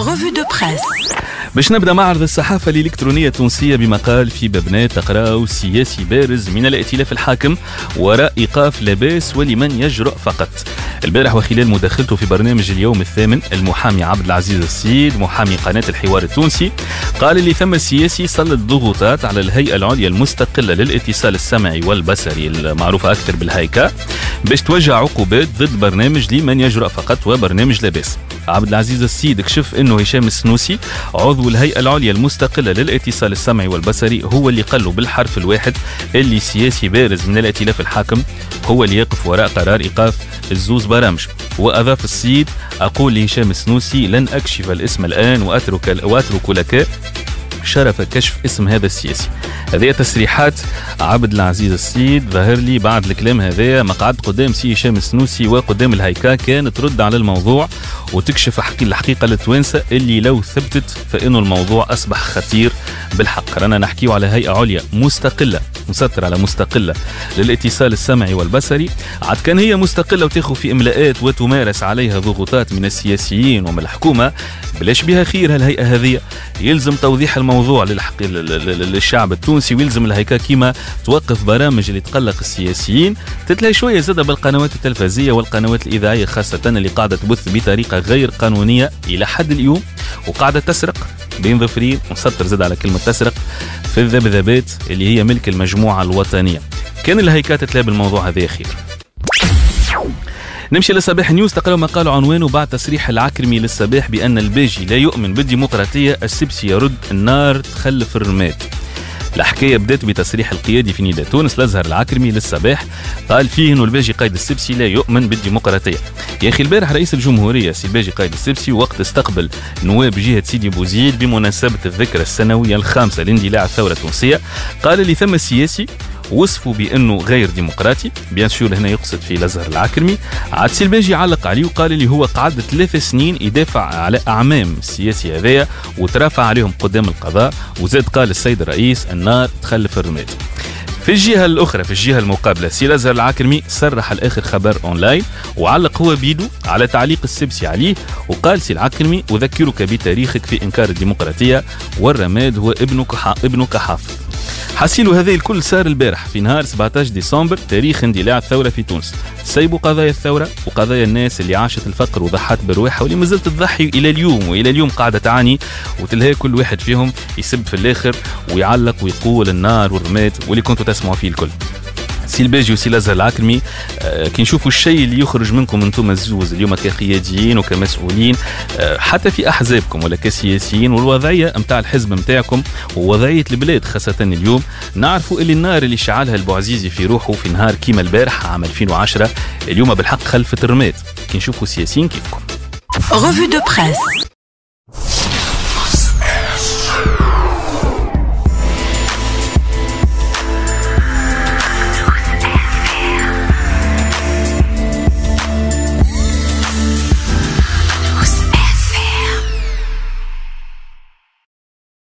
Revue de presse. باش نبدأ معرض الصحافة الإلكترونية التونسية بمقال في باب نات تقرأ سياسي بارز من الائتلاف الحاكم وراء إيقاف لاباس ولمن يجرؤ فقط. البارح وخلال مداخلته في برنامج اليوم الثامن المحامي عبد العزيز السيد محامي قناة الحوار التونسي قال اللي ثم السياسي سلط ضغوطات على الهيئة العليا المستقلة للاتصال السمعي والبصري المعروفة أكثر بالهيكا باش توجه عقوبات ضد برنامج لمن يجرؤ فقط وبرنامج لاباس عبد العزيز السيد كشف إنه هشام السنوسي عضو الهيئه العليا المستقلة للاتصال السمعي والبصري هو اللي قال له بالحرف الواحد اللي سياسي بارز من الائتلاف الحاكم هو اللي يقف وراء قرار إيقاف الزوز برامج. وأضاف السيد أقول لهشام السنوسي لن أكشف الاسم الآن وأترك وأترك لك شرف كشف اسم هذا السياسي. هذه تصريحات عبد العزيز السيد ظهر لي بعد الكلام هذا مقعد قدام سي هشام السنوسي وقدام الهيكا كانت ترد على الموضوع وتكشف الحقيقة للتوانسه اللي لو ثبتت فإنه الموضوع أصبح خطير بالحق. رانا نحكيو على هيئة عليا مستقلة مسطر على مستقلة للاتصال السمعي والبصري. عاد كان هي مستقلة وتاخذ في إملاءات وتمارس عليها ضغوطات من السياسيين ومن الحكومة بلاش بها خير هالهيئة هذه. يلزم توضيح الموضوع للشعب التونسي ويلزم الهيكا كيما توقف برامج اللي تقلق السياسيين. تتلاقي شوية زاد بالقنوات التلفزية والقنوات الإذاعية خاصة اللي قاعدة تبث بطريقة غير قانونية إلى حد اليوم وقاعدة تسرق. بين ظفرين ونسطر زاد على كلمة تسرق في الذبذبات اللي هي ملك المجموعة الوطنية. كان الهيكا تتلاب الموضوع هذا خير نمشي للصباح نيوز تقرأ مقال عنوانه بعد تصريح العكرمي للصباح بأن الباجي لا يؤمن بالديمقراطية السبسي يرد النار تخلف الرماد. الحكاية بدأت بتصريح القيادي في نداء تونس الأزهر العكرمي للصباح قال فيه إنه الباجي قائد السبسي لا يؤمن بالديمقراطية. يا أخي البارح رئيس الجمهورية سي الباجي قائد السبسي وقت استقبل نواب جهة سيدي بوزيد بمناسبة الذكرى السنوية الخامسة لاندلاع الثورة التونسية قال اللي ثم السياسي وصفوا بأنه غير ديمقراطي. bien sûr هنا يقصد في الأزهر العكرمي عاد سي الباجي علق عليه وقال اللي هو قعد ثلاث سنين يدافع على أعمام السياسي هذايا وترافع عليهم قدام القضاء وزاد قال السيد الرئيس النار تخلف الرماد. في الجهة الأخرى في الجهة المقابلة سي الأزهر العكرمي صرح لآخر خبر أونلاين وعلق هو بيدو على تعليق السبسي عليه وقال سي العكرمي أذكرك بتاريخك في إنكار الديمقراطية والرماد هو ابنك ابنك حافظ. حسيل هذه الكل صار البارح في نهار 17 ديسمبر تاريخ اندلاع الثورة في تونس. سيبوا قضايا الثورة وقضايا الناس اللي عاشت الفقر وضحت برواحها واللي مازالت تضحي إلى اليوم وإلى اليوم قاعدة تعاني وتلهي كل واحد فيهم يسب في الآخر ويعلق ويقول النار والرماد واللي كنتوا تسمعوا فيه الكل. سي الباجي وسي الازهر العكرمي آه كي نشوفوا الشيء اللي يخرج منكم أنتم الزوز اليوم كقياديين وكمسؤولين آه حتى في أحزابكم ولا كسياسيين والوضعية نتاع الحزب نتاعكم ووضعية البلاد خاصة اليوم نعرفوا اللي النار اللي شعلها البوعزيزي في روحه في نهار كيما البارح عام 2010 اليوم بالحق خلفت الرماد كي نشوفوا سياسيين كيفكم Revue de presse.